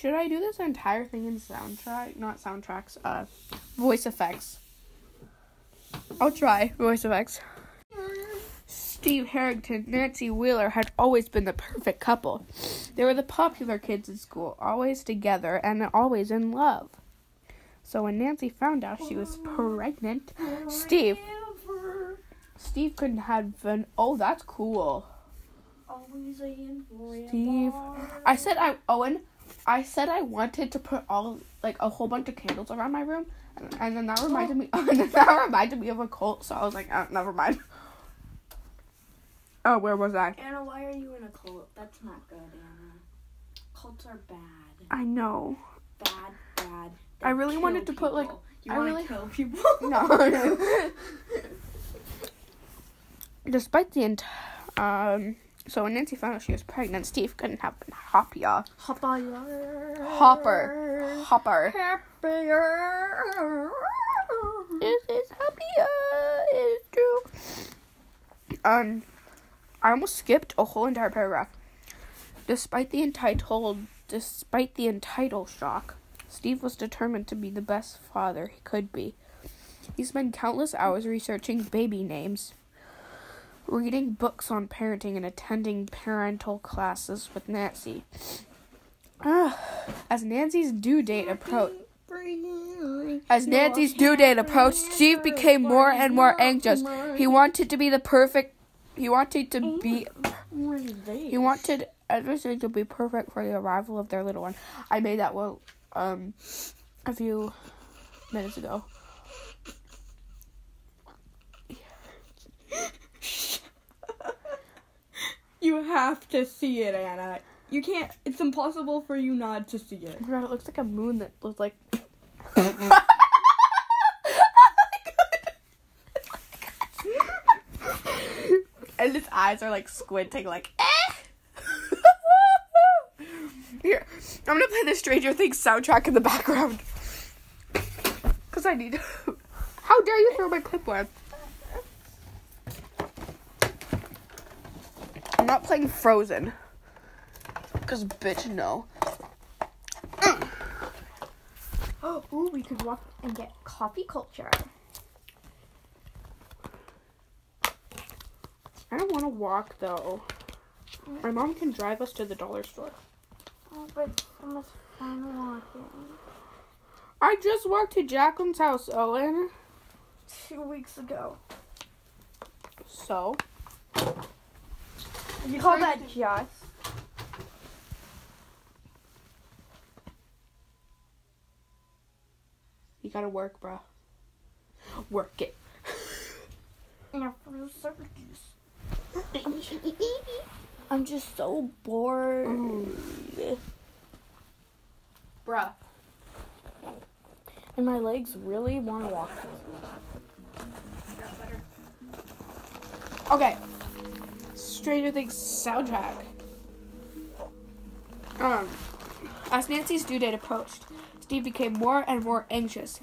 Should I do this entire thing in soundtrack? Not soundtracks, uh, voice effects. I'll try voice effects. Steve Harrington, and Nancy Wheeler had always been the perfect couple. They were the popular kids in school, always together and always in love. So when Nancy found out she was pregnant, Steve Steve couldn't have been. Oh, that's cool. Steve. I said I Owen. I said I wanted to put all like a whole bunch of candles around my room, and, and then that reminded me. And then that reminded me of a cult. So I was like, oh, never mind. Oh, where was I? Anna, why are you in a cult? That's not good, Anna. Cults are bad. I know. Bad, bad. I really wanted to put, like- You I really- kill people? No. Despite the ent- um. So when Nancy found out she was pregnant, Steve couldn't have been happier. Hopper. Hopper. Hopper. Happier. This is happier. It's true. Um, I almost skipped a whole entire paragraph. Despite the entitled, despite the entitled shock, Steve was determined to be the best father he could be. He spent countless hours researching baby names, reading books on parenting, and attending parental classes with Nancy. Ah, As Nancy's due date approached, as Nancy's due date approached, Steve became more and more anxious. He wanted to be the perfect. He wanted to be. He wanted everything to be perfect for the arrival of their little one. I made that well, um, a few minutes ago. You have to see it, Anna. You can't. It's impossible for you not to see it. God, it looks like a moon that looks like. and its eyes are like squinting, like. Eh. Here, I'm gonna play the Stranger Things soundtrack in the background. Cause I need. How dare you throw my clipboard? Not playing Frozen. Cause bitch, no. Oh, ooh, we could walk and get coffee culture. I don't want to walk though. My mom can drive us to the dollar store. Oh, but it's almost fun walking. I just walked to Jacqueline's house, Owen. Two weeks ago. So, You call that just? you gotta work, bruh. Work it. I'm just so bored. Bruh. And my legs really want to walk. Okay. Stranger Things soundtrack. Um, as Nancy's due date approached, Steve became more and more anxious.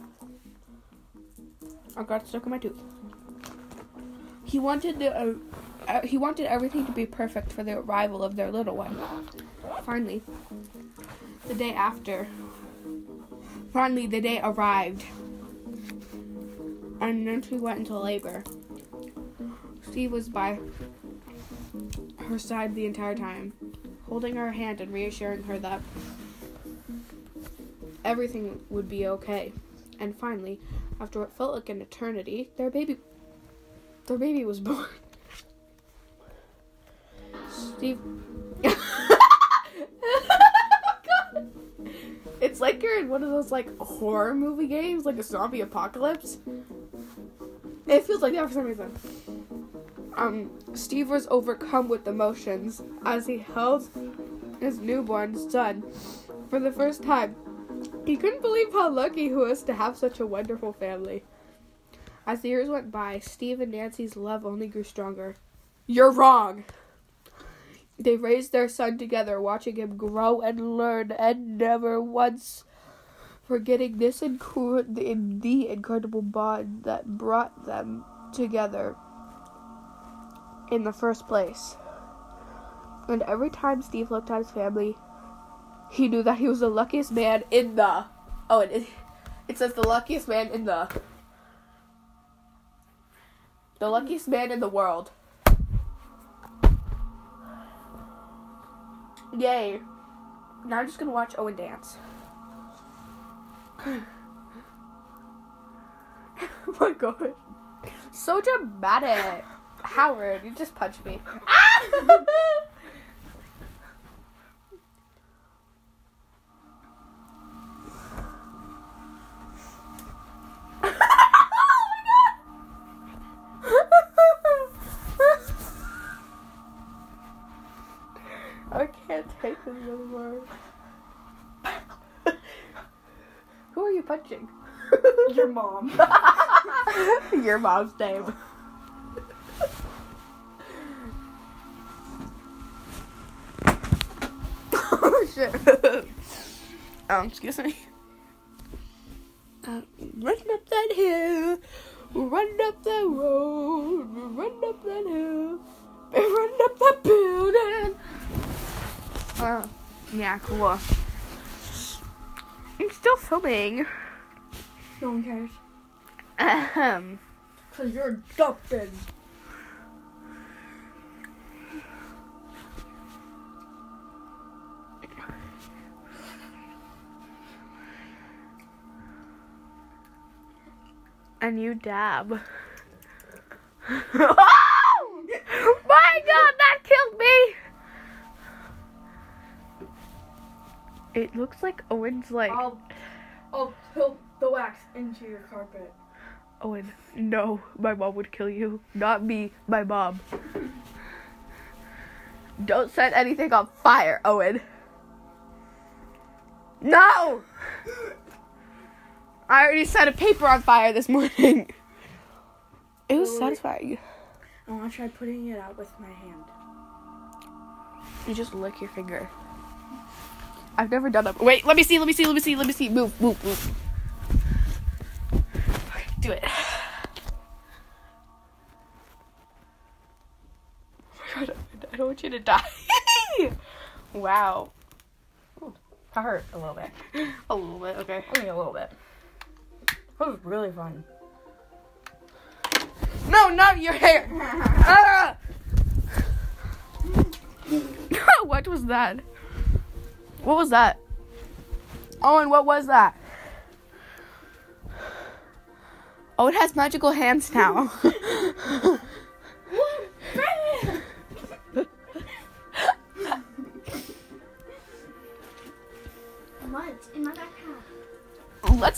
I got stuck in my tooth. He wanted the uh, uh, he wanted everything to be perfect for the arrival of their little one. Finally, the day after. Finally, the day arrived, and Nancy went into labor. Steve was by her side the entire time, holding her hand and reassuring her that everything would be okay. And finally, after what felt like an eternity, their baby their baby was born. Steve It's like you're in one of those like horror movie games, like a zombie apocalypse. It feels like that for some reason. Um, Steve was overcome with emotions as he held his newborn son for the first time. He couldn't believe how lucky he was to have such a wonderful family. As the years went by, Steve and Nancy's love only grew stronger. You're wrong! They raised their son together, watching him grow and learn, and never once forgetting this the, the incredible bond that brought them together in the first place. And every time Steve looked at his family, he knew that he was the luckiest man in the. Oh, it, it says the luckiest man in the. The luckiest man in the world. Yay. Now I'm just gonna watch Owen dance. oh my god. So dramatic. Howard, you just punched me. I can't take this anymore. Who are you punching? Your mom. Your mom's name. Um, excuse me. Uh, run up that hill, run up that road, run up that hill, run up that building. Uh, yeah, cool. I'm still filming. No one cares. Ahem. Cause you're adopted. And you dab. oh! My god, that killed me! It looks like Owen's like. I'll, I'll tilt the wax into your carpet. Owen, no, my mom would kill you. Not me, my mom. Don't set anything on fire, Owen. No! I already set a paper on fire this morning. It was satisfying. I want to try putting it out with my hand. You just lick your finger. I've never done that. Wait, let me see, let me see, let me see, let me see. Move, move, move. Okay, do it. Oh my god, I don't want you to die. wow. Ooh, that hurt a little bit. A little bit, okay. Only a little bit. That was really fun. No, not your hair. Ah! what was that? What was that? Owen, what was that? Oh, it has magical hands now.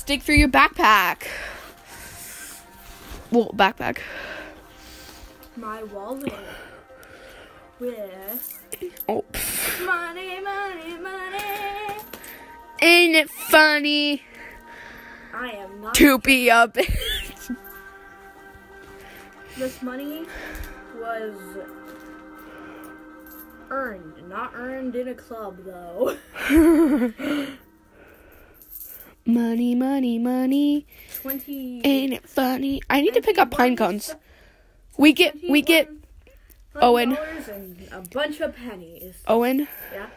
dig through your backpack. Well, backpack. My wallet. With Oh, money, money, money. ain't it funny I am not. to be a bitch? This money was earned, not earned in a club though. money, money, money. Twenty. Ain't it funny? I need to pick up pine cones. We get we get Owen. and a bunch of pennies. Owen. Yeah.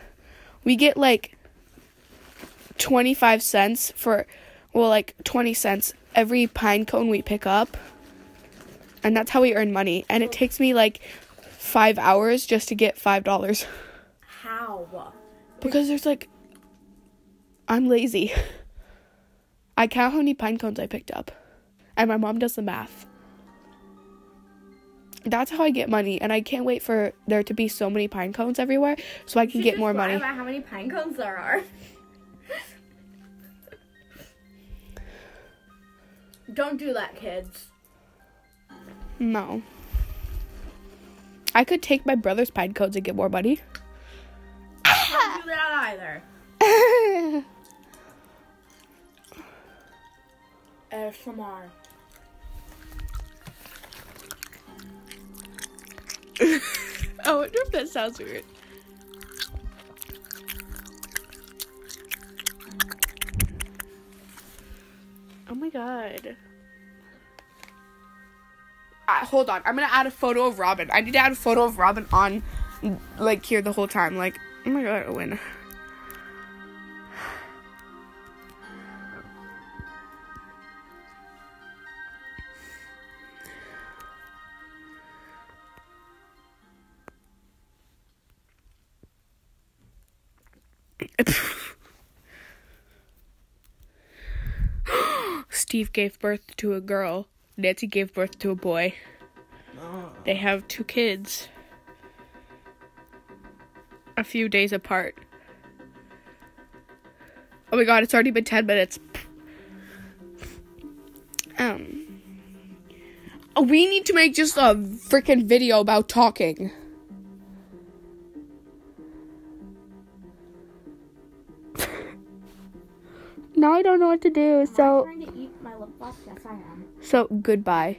We get like 25 cents for well like 20 cents every pine cone we pick up. And that's how we earn money. And it takes me like 5 hours just to get $5 How? because there's like I'm lazy. I count how many pine cones I picked up. And my mom does the math. That's how I get money, and I can't wait for there to be so many pine cones everywhere so I can get more money. About how many pine cones there are. Don't do that, kids. No. I could take my brother's pine cones and get more money. Don't do that either. ASMR. I wonder if that sounds weird. Oh my god. Uh, hold on. I'm gonna add a photo of Robin. I need to add a photo of Robin on, like, here the whole time. Like, oh my god, Owen. Steve gave birth to a girl. Nancy gave birth to a boy. They have two kids. A few days apart. Oh my god, it's already been 10 minutes. Um. We need to make just a freaking video about talking. Now I don't know what to do, so trying to eat my lip gloss? Yes, I am. so goodbye.